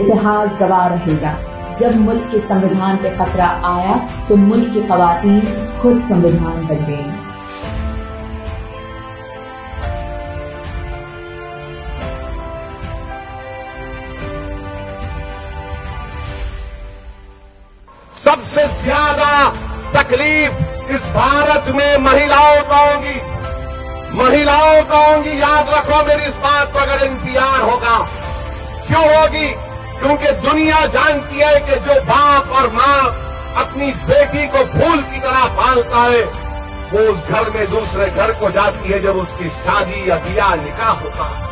اتحاس گواہ رہے گا۔ جب ملک کے سنویدھان پہ خطرہ آیا تو ملک کی خواتین خود سنویدھان بن گئیں۔ سب سے زیادہ تکلیف اس بھارت میں مہیلاؤں کو ہوگی۔ مہیلاؤں کو ہوگی۔ یاد رکھو میری اس بات پر اگر انتظار ہوگا۔ کیوں ہوگی؟ کیونکہ دنیا جانتی ہے کہ جو باپ اور ماں اپنی بیٹی کو پھول کی طرح پالتا ہے، وہ اس گھر میں دوسرے گھر کو جاتی ہے جب اس کی شادی یا بیاہ نکاح ہوتا ہے۔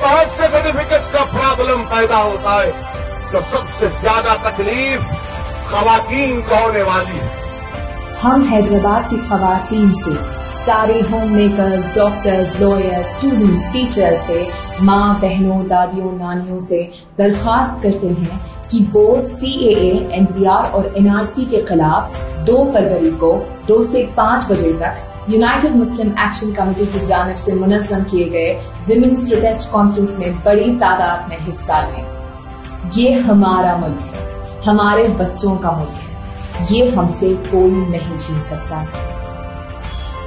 بہت سے سرٹیفکیٹس کا پرابلم پیدا ہوتا ہے تو سب سے زیادہ تکلیف خواتین کو ہونے والی ہے۔ ہم حیدرآباد کی خواتین سے۔ سارے homemakers doctors lawyer students teacher سے، ماں بہنوں، دادیوں، نانیوں سے درخواست کرتے ہیں کہ وہ C A A N P R اور این آر سی کے خلاف دو فروری کو دو سے پانچ بجے تک یونائٹڈ مسلم ایکشن کمیٹی کی جانب سے منظم کیے گئے ویمنس پروٹیسٹ کانفرنس میں بڑی تعداد میں حصہ لیں۔ یہ ہمارا ملک ہے، ہمارے بچوں کا ملک ہے۔ یہ ہم سے کوئی نہیں چھین سکتا۔